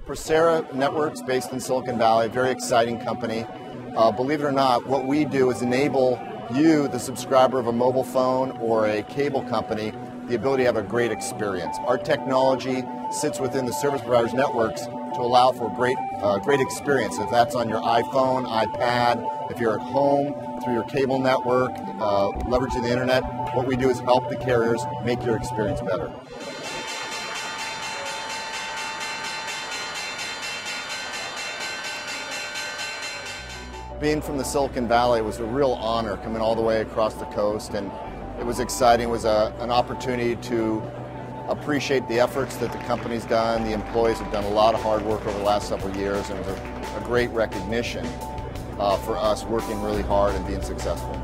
Procera Networks, based in Silicon Valley, very exciting company. Uh, believe it or not, what we do is enable you, the subscriber of a mobile phone or a cable company, the ability to have a great experience. Our technology sits within the service providers networks to allow for great, uh, great experience. If that's on your iPhone, iPad, if you're at home through your cable network, uh, leveraging the internet, what we do is help the carriers make your experience better. Being from the Silicon Valley was a real honor coming all the way across the coast and it was exciting. It was a, an opportunity to appreciate the efforts that the company's done. The employees have done a lot of hard work over the last several years, and it was a, a great recognition uh, for us working really hard and being successful.